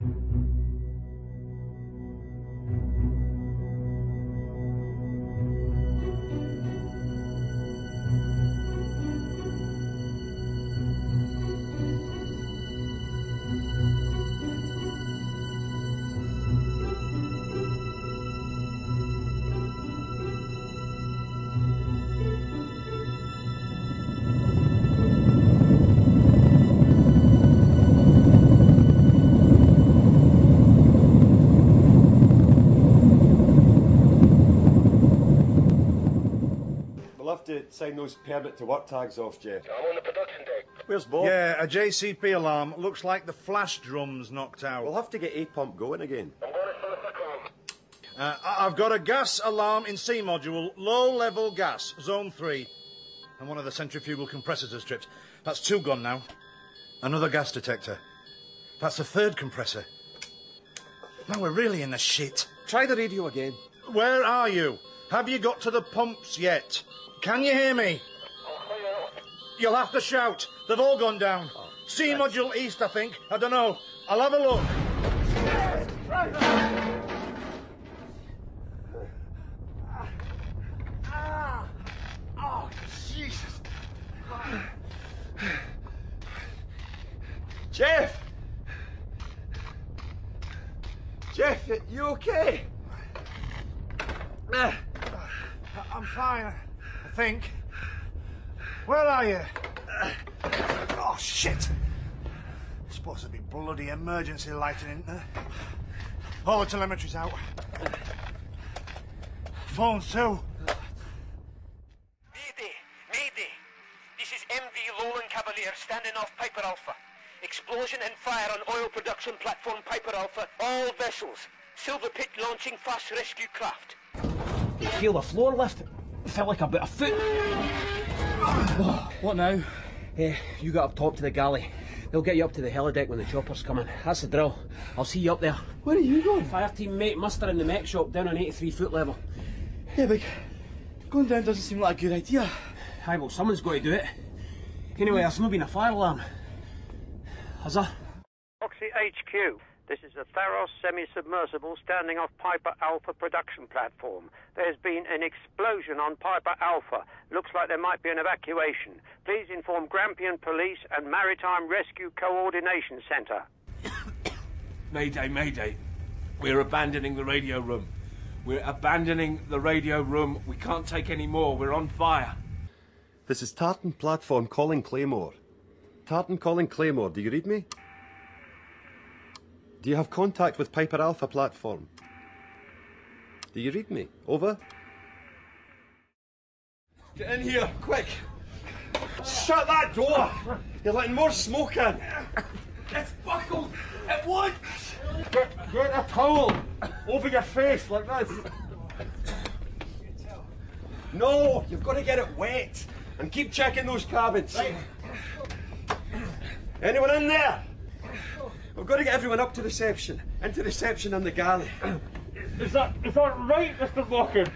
We'll have to sign those permit to work tags off, Jeff. I'm on the production deck. Where's Bob? Yeah, a JCP alarm. Looks like the flash drum's knocked out. We'll have to get A pump going again. I'm going to solve the crime. Uh, I- I've got a gas alarm in C module, low level gas, zone three. And one of the centrifugal compressors has tripped. That's two gone now. Another gas detector. That's the third compressor. Now we're really in the shit. Try the radio again. Where are you? Have you got to the pumps yet? Can you hear me? You'll have to shout. They've all gone down. Oh, C module east, I think. I don't know. I'll have a look. Oh, Jesus. Jeff! Jeff, you okay? I'm fine, I think. Where are you? Oh, shit! Supposed to be bloody emergency lighting, isn't there? All the telemetry's out. Phones, too. Mayday! Mayday! This is MV Lowland Cavalier standing off Piper Alpha. Explosion and fire on oil production platform Piper Alpha. All vessels. Silver Pit launching fast rescue craft. You feel the floor lift? It felt like about a foot. What now? Eh, you got up top to the galley. They'll get you up to the helideck when the chopper's coming. That's the drill. I'll see you up there. Where are you going? Fire team mate muster in the mech shop down on 83 foot level. Yeah, but going down doesn't seem like a good idea. Aye, well, someone's got to do it. Anyway, there's not been a fire alarm. Has there? Oxy HQ. This is a Tharos semi-submersible standing off Piper Alpha production platform. There's been an explosion on Piper Alpha. Looks like there might be an evacuation. Please inform Grampian Police and Maritime Rescue Coordination Centre. Mayday, mayday. We're abandoning the radio room. We're abandoning the radio room. We can't take any more. We're on fire. This is Tartan Platform calling Claymore. Tartan calling Claymore, do you read me? Do you have contact with Piper Alpha Platform? Do you read me? Over? Get in here, quick! Shut that door! You're letting more smoke in! It's buckled. It won't. Get, get a towel over your face like this. No, you've got to get it wet and keep checking those cabins. Anyone in there? We've got to get everyone up to reception, into reception and the galley. Is that is that right, Mr. Walker?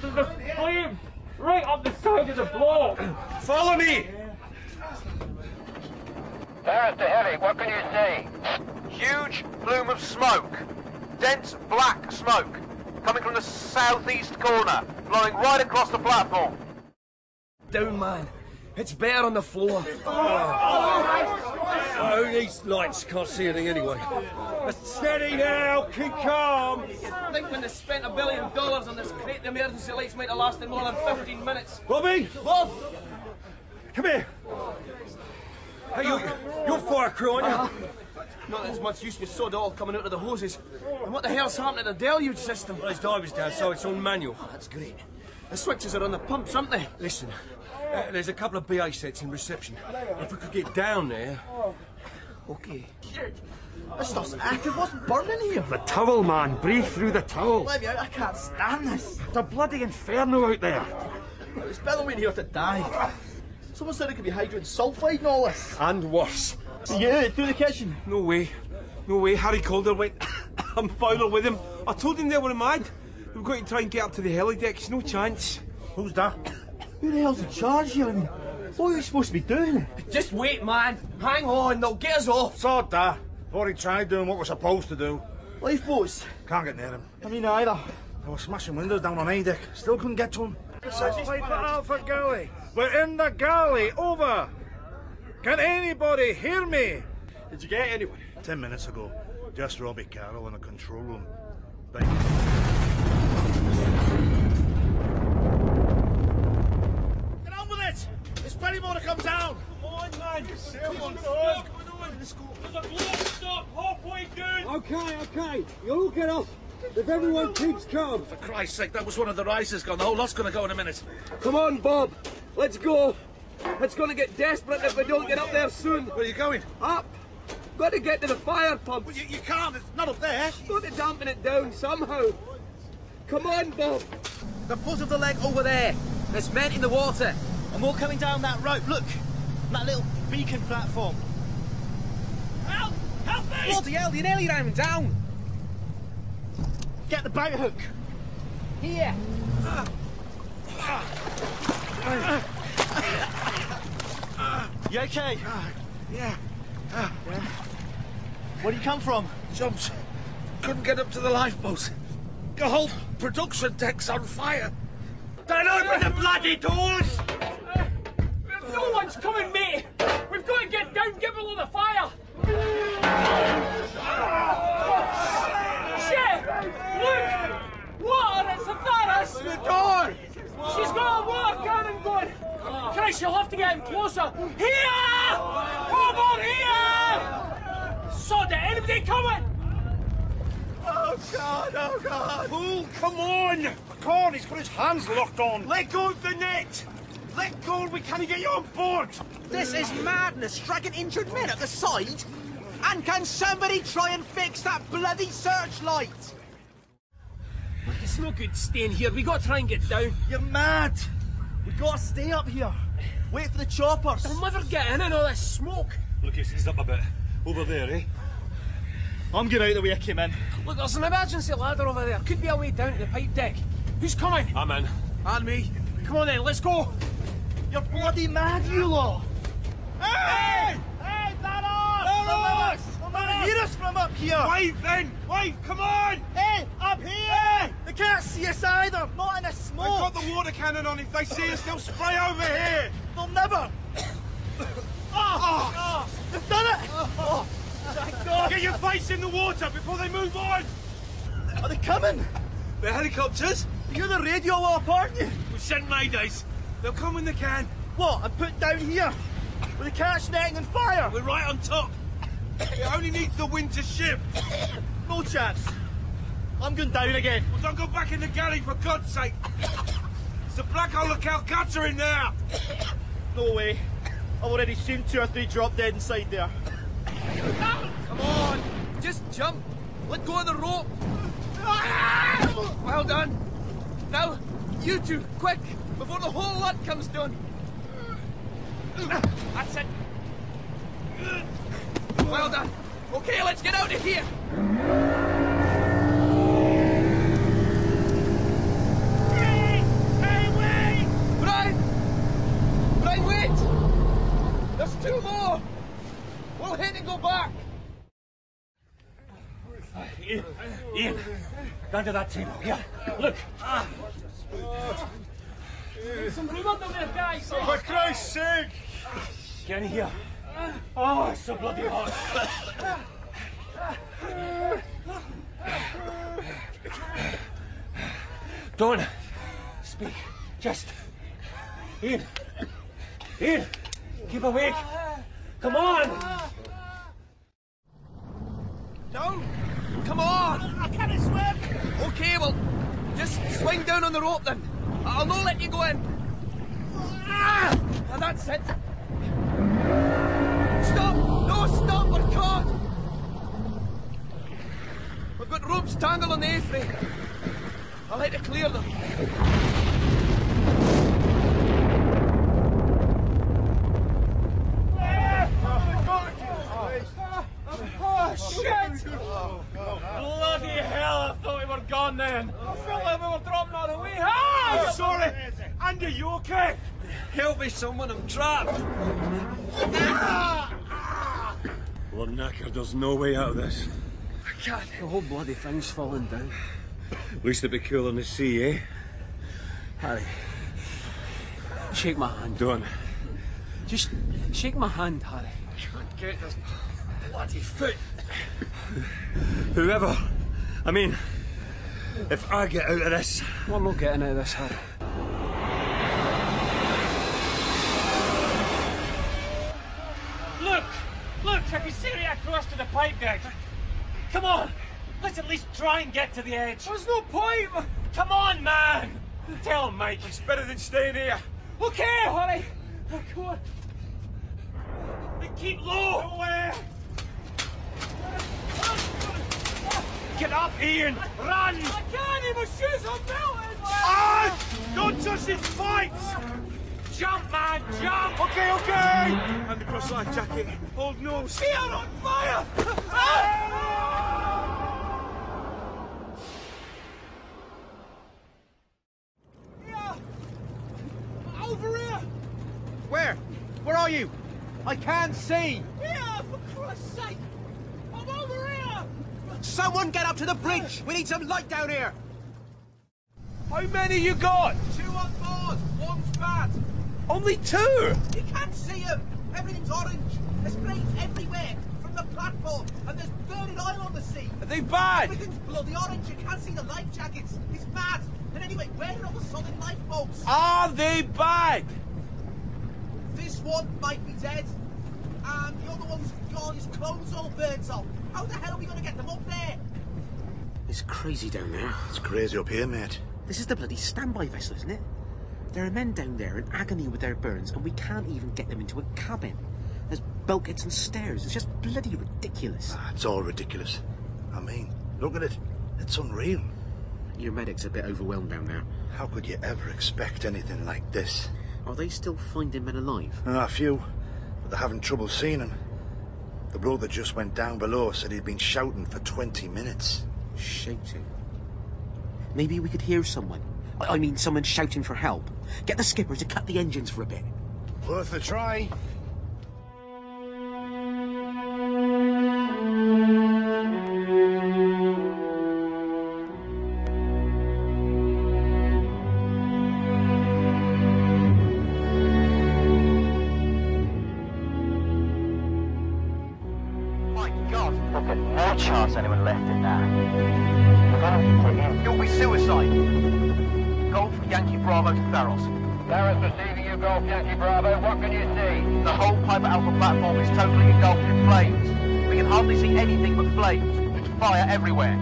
There's a flame right up the side of the block. Follow me! Tharos to Heli, what can you see? Huge plume of smoke. Dense black smoke. Coming from the southeast corner. Blowing right across the platform. Down, man. It's bare on the floor. Oh, these lights can't see anything anyway. Steady now, keep calm. I think when they spent a billion dollars on this crate, the emergency lights might have lasted more than 15 minutes. Bobby, Bob! come here. Hey, you, you're fire crew, aren't you? Not as much use with sod all coming out of the hoses. And what the hell's happened to the deluge system? Well, his dive is down, so it's on manual. That's great. The switches are on the pumps, aren't they? Listen, uh, there's a couple of BA sets in reception. If we could get down there. Okay. This stuff's active. What's burning here? The towel, man. Breathe through the towel. Let me out. I can't stand this. It's a bloody inferno out there. It's bellowing here to die. Someone said it could be hydrogen sulfide and all this. And worse. Yeah, through the kitchen. No way. No way. Harry Calder went. I'm Fowler with him. I told him they were mad. We've got to try and get up to the heli decks. No chance. Who's that? Who the hell's in charge here? I mean, what are you supposed to be doing? Just wait, man. Hang on. They'll get us off. Sod that. Before he tried doing what we're supposed to do. Lifeboats? Can't get near them. I mean, either. They were smashing windows down on A deck. Still couldn't get to him. This is Piper Alpha Galley. We're in the galley. Over. Can anybody hear me? Did you get anyone? Ten minutes ago. Just Robbie Carroll in a control room. Bye. Get on with it! There's plenty more to come down! Come on, man. Someone's going on. There's a blow stop halfway down. Okay, okay. You'll get off. If everyone keeps calm. For Christ's sake, that was one of the risers gone. The whole lot's gonna go in a minute. Come on, Bob. Let's go. It's gonna get desperate if we don't get up there soon. Where are you going? Up. Got to get to the fire pump. You, you can't, it's not up there. Got to dampen it down somehow. Come on, Bob. The foot of the leg over there. There's men in the water. And more coming down that rope. Look, that little beacon platform. Help! Help me! Bloody hell, you nearly ran him down. Get the boat hook. Here. You okay? Yeah. Where do you come from? Jumps. Couldn't get up to the lifeboats. The whole production deck's on fire. Don't open the bloody doors! No one's coming, mate. We've got to get down, get below the fire. Shit! Look! Water, it's a Tharos! The door! She's got a water cannon going! Christ, you'll have to get in closer! Here! Over here! Sod it, anybody coming? Oh, God, oh, God. Fool, come on! McCorn, he's got his hands locked on. Let go of the net! Let go, we can't get you on board! This is madness. Dragging injured men at the side. And can somebody try and fix that bloody searchlight? Look, it's no good staying here. We got to try and get down. You're mad. We gotta stay up here. Wait for the choppers. They'll never get in in all this smoke. Look, he's eased up a bit. Over there, eh? I'm getting out the way I came in. Look, there's an emergency ladder over there. Could be a way down to the pipe deck. Who's coming? I'm in. And me. Come on then, let's go. You're bloody mad, you lot. Hey! Hey, Tharos! Tharos! They'll never hear us from up here. Wait, then! Wait, come on! Hey, up here! They can't see us either. Not in the They've got the water cannon on. If they see us, they'll spray over here! They'll never. Oh, oh. they've done it. Oh, thank God. Get your face in the water before they move on! Are they coming? The helicopters? You're the radio op, aren't you? We sent Maydays. They'll come when they can. What? I'm put down here with the catch netting and fire. We're right on top. It only needs the wind to shift. No chance. I'm going down again. Well, don't go back in the galley, for God's sake. It's the Black Hole of Calcutta in there. No way. I've already seen two or three drop dead inside there. Come on. Just jump. Let go of the rope. Well done. Now, you two, quick, before the whole lot comes down. That's it. Well done. Okay, let's get out of here. Brian! Brian, wait! There's two more! We'll hit and go back! Ian, Ian, down to that table. Yeah, look. Ah. Some room under there, guys. For Christ's sake! Get in here. Oh, it's so bloody hot. Don't speak. Just. Ian. Ian. Keep awake. Come on. Down! Come on! I can't swim! Okay, well, just swing down on the rope then. I'll not let you go in. Ah! And that's it. Stop! No, stop! We're caught! We've got ropes tangled on the A-frame. I'll have to clear them. Oh, shit! Bloody hell, I thought we were gone then. I felt like we were dropping out of the way. I'm Ah! sorry! Andy, you okay? Help me, someone, I'm trapped. We're knackered. There's no way out of this. I can't. The whole bloody thing's falling down. At least it'd be cool in the sea, eh? Harry, shake my hand. Don't. Just shake my hand, Harry. can't get this bloody foot. Whoever. I mean, if I get out of this. I'm not getting out of this, Harry. Look! Look! I can see right across to the pipe deck. Come on! Let's at least try and get to the edge. There's no point! Come on, man! Tell him, Mike. It's better than staying here. Okay, Harry. Oh, come on. And keep low. Nowhere. Get up, Ian. Run. I can't, my shoes are melted! Ah! Don't touch his fights. Jump, man, jump. Okay, okay. And the cross life jacket. Hold nose. We are on fire! Ah! Here! Over here! Where? Where are you? I can't see. Here, for Christ's sake! I'm over here! Someone get up to the bridge. We need some light down here. How many you got? Two on board. One's bad. Only two? You can't see them. Everything's orange. There's flames everywhere from the platform, and there's burning oil on the sea. Are they bad? Everything's bloody orange. You can't see the life jackets. It's mad. And anyway, where are all the solid lifeboats? Are they bad? This one might be dead, and the other one's gone. His clothes all burnt off. How the hell are we going to get them up there? It's crazy down there. It's crazy up here, mate. This is the bloody standby vessel, isn't it? There are men down there in agony with their burns, and we can't even get them into a cabin. There's bulkheads and stairs. It's just bloody ridiculous. Ah, it's all ridiculous. I mean, look at it. It's unreal. Your medic's a bit overwhelmed down there. How could you ever expect anything like this? Are they still finding men alive? Ah, a few, but they're having trouble seeing them. The bloke that just went down below said he'd been shouting for 20 minutes. Shouting? Maybe we could hear someone. I I mean, someone shouting for help. Get the skipper to cut the engines for a bit. Worth a try. No chance anyone left in there. We're gonna have to get in. It'll be suicide. Golf Yankee Bravo to Tharos. Barris receiving you, Golf Yankee Bravo. What can you see? The whole Piper Alpha platform is totally engulfed in flames. We can hardly see anything but flames. Fire everywhere.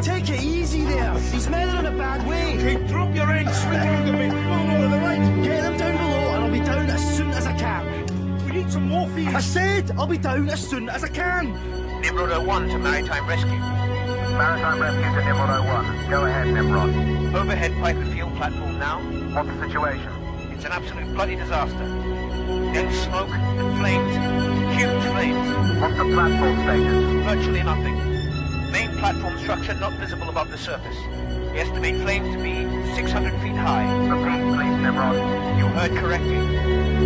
Take it easy there. He's men are in a bad way. Okay, drop your end. Swing around a bit. Pull over to the right. Get them down below, and I'll be down as soon as I can. We need some morphine. I said I'll be down as soon as I can. Nimrod 01 to Maritime Rescue. Maritime Rescue to Nimrod 01. Go ahead, Nimrod. Overhead Piper fuel platform now. What's the situation? It's an absolute bloody disaster. Dense smoke and flames. Huge flames. What's the platform status? Virtually nothing. Main platform structure not visible above the surface. We estimate flames to be 600 feet high. Repeat, please, Nimrod. You heard correctly.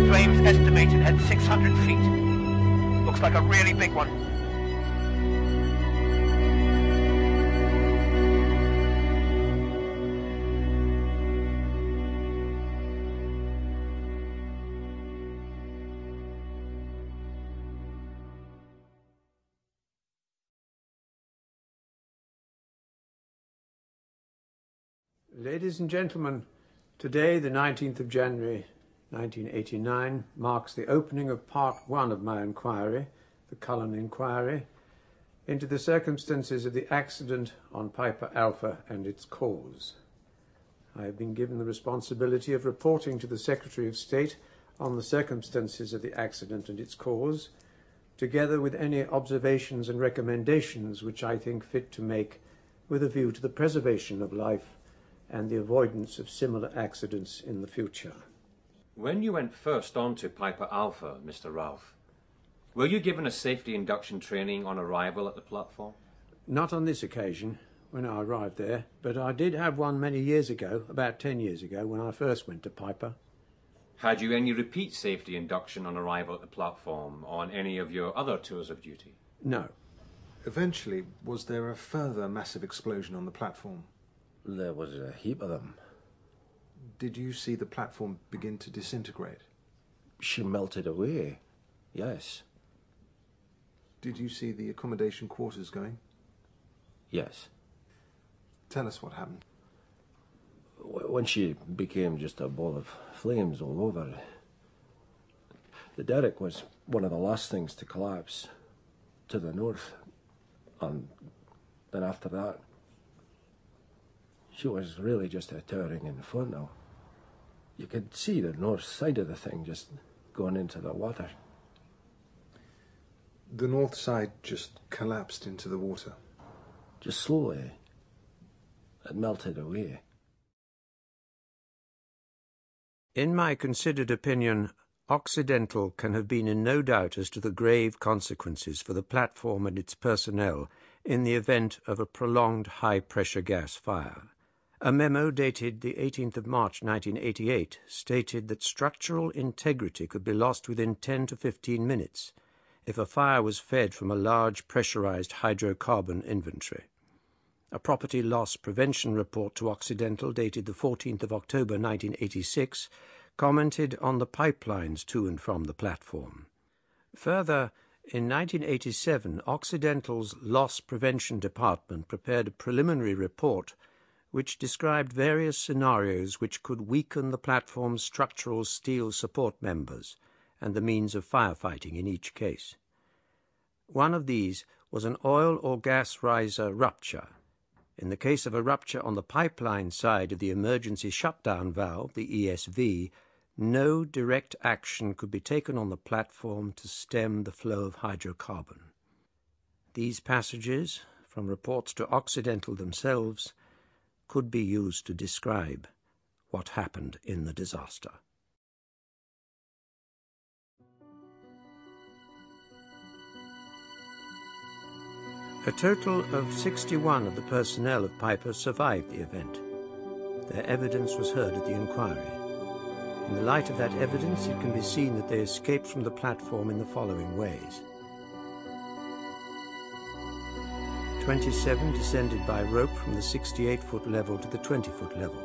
Flames estimated at 600 feet. Looks like a really big one. Ladies and gentlemen, today, the 19th of January 1989, marks the opening of part one of my inquiry, the Cullen Inquiry, into the circumstances of the accident on Piper Alpha and its cause. I have been given the responsibility of reporting to the Secretary of State on the circumstances of the accident and its cause, together with any observations and recommendations which I think fit to make with a view to the preservation of life and the avoidance of similar accidents in the future. When you went first onto Piper Alpha, Mr. Ralph, were you given a safety induction training on arrival at the platform? Not on this occasion, when I arrived there, but I did have one many years ago, about ten years ago, when I first went to Piper. Had you any repeat safety induction on arrival at the platform on any of your other tours of duty? No. Eventually, was there a further massive explosion on the platform? There was a heap of them. Did you see the platform begin to disintegrate? She melted away, yes. Did you see the accommodation quarters going? Yes. Tell us what happened. When she became just a ball of flames all over, the derrick was one of the last things to collapse to the north. And then after that, she was really just a towering inferno. You could see the north side of the thing just going into the water. The north side just collapsed into the water. Just slowly. It melted away. In my considered opinion, Occidental can have been in no doubt as to the grave consequences for the platform and its personnel in the event of a prolonged high-pressure gas fire. A memo dated the 18th of March 1988 stated that structural integrity could be lost within 10 to 15 minutes if a fire was fed from a large pressurized hydrocarbon inventory. A property loss prevention report to Occidental dated the 14th of October 1986 commented on the pipelines to and from the platform. Further, in 1987, Occidental's Loss Prevention Department prepared a preliminary report which described various scenarios which could weaken the platform's structural steel support members and the means of firefighting in each case. One of these was an oil or gas riser rupture. In the case of a rupture on the pipeline side of the emergency shutdown valve, the ESV, no direct action could be taken on the platform to stem the flow of hydrocarbon. These passages, from reports to Occidental themselves, could be used to describe what happened in the disaster. A total of 61 of the personnel of Piper survived the event. Their evidence was heard at the inquiry. In the light of that evidence, it can be seen that they escaped from the platform in the following ways. 27 descended by rope from the 68-foot level to the 20-foot level.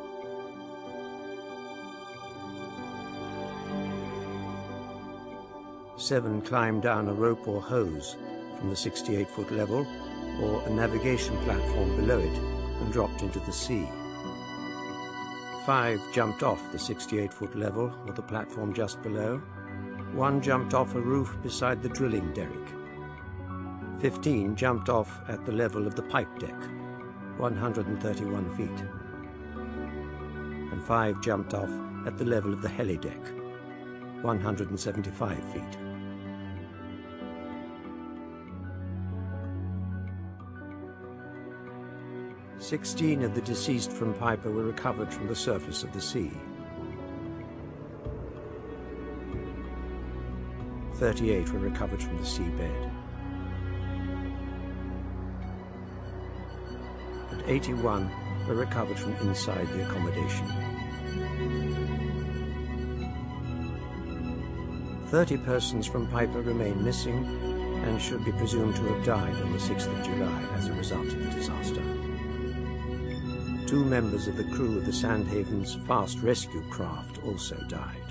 Seven climbed down a rope or hose from the 68-foot level or a navigation platform below it and dropped into the sea. Five jumped off the 68-foot level or the platform just below. One jumped off a roof beside the drilling derrick. Fifteen jumped off at the level of the pipe deck, 131 feet. And five jumped off at the level of the heli deck, 175 feet. Sixteen of the deceased from Piper were recovered from the surface of the sea. Thirty-eight were recovered from the seabed. 81 were recovered from inside the accommodation. 30 persons from Piper remain missing and should be presumed to have died on the 6th of July as a result of the disaster. Two members of the crew of the Sandhaven's fast rescue craft also died.